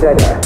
consider.